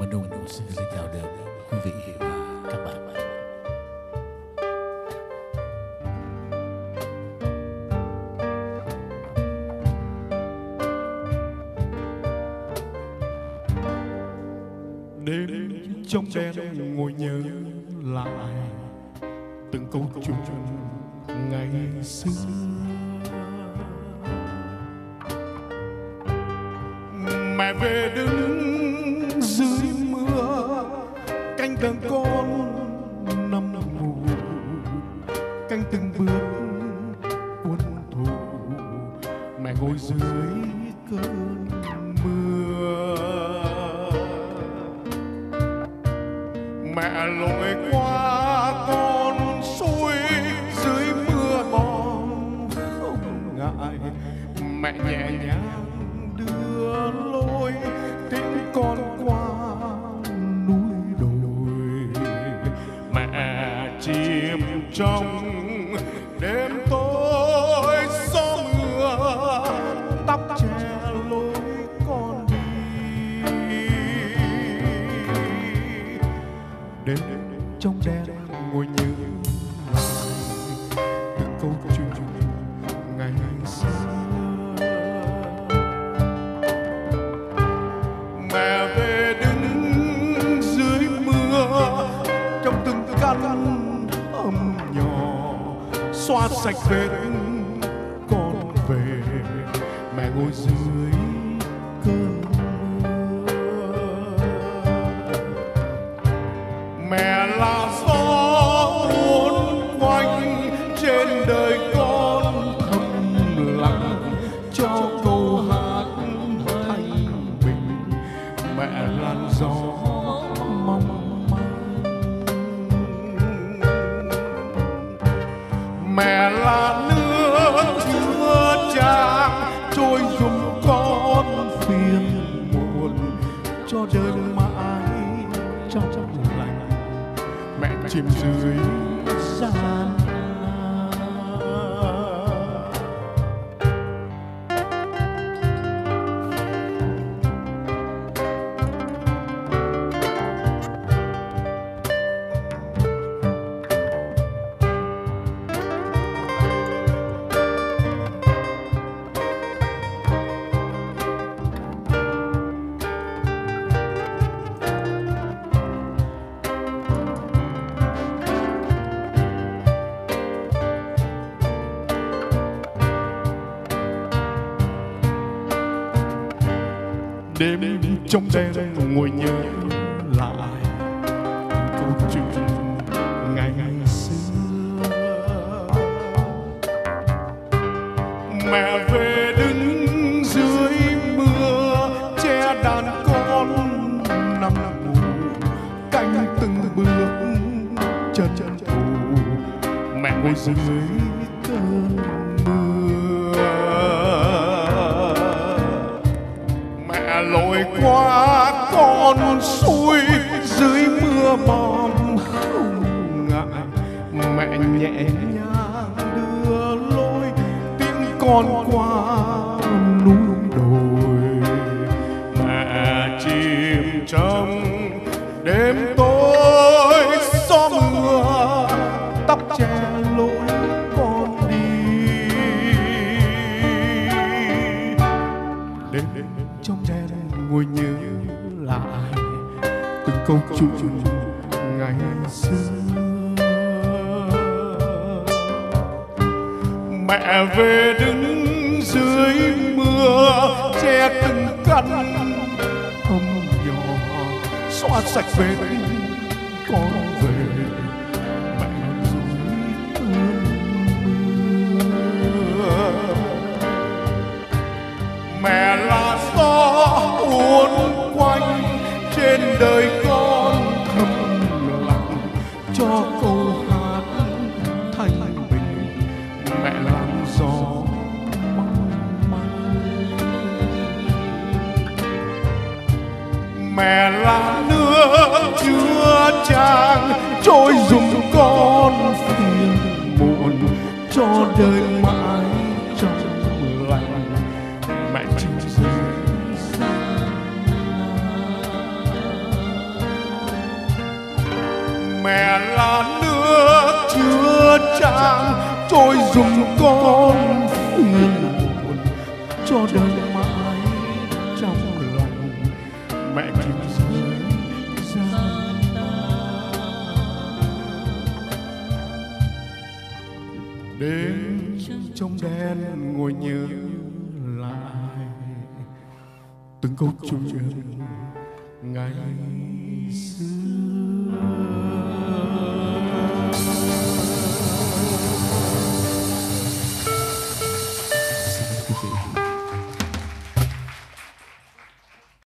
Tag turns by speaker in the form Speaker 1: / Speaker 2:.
Speaker 1: Minh Hùng xin xin chào được quý vị và các bạn.
Speaker 2: đêm trong đen ngồi nhớ lại từng câu chuyện ngày xưa mẹ về đứng càng con năm ngủ canh từng bước quân thủ mẹ ngồi dưới cơn mưa. Mẹ lội qua con suối dưới mưa bom, không ngại. Mẹ nhẹ nhàng trong xoa sạch vết con về. Mẹ ngồi dưới mẹ là nước chưa tràn trôi dùm con phiền muộn. Cho đơn mãi trong lành, mẹ chìm dưới gian đêm trong đêm ngồi nhớ lại câu chuyện ngày xưa. Mẹ về đứng dưới mưa, che đàn con nằm ngủ canh từng bước chân chân thủ mẹ ngồi dưới tơ lội qua con suối dưới mưa bom không ngại mẹ nhẹ nhàng đưa lối tiếng con qua núi đồi mẹ chìm trong đêm tối ngày xưa, mẹ về đứng dưới mưa, che từng căn hầm nhỏ, xóa sạch vết con về. Mẹ dưới mưa, mẹ là gió uốn quanh trên đời gió mẹ là nước chưa chan trôi dùng con phiền muộn, cho đời mãi trong lành. Mẹ chịu rơi mẹ là nước chưa chan chúng con buồn cho đời mãi trong lòng. Mẹ kim rơi gian đêm trong đen ngồi nhớ lại từng câu chuyện ngày xưa.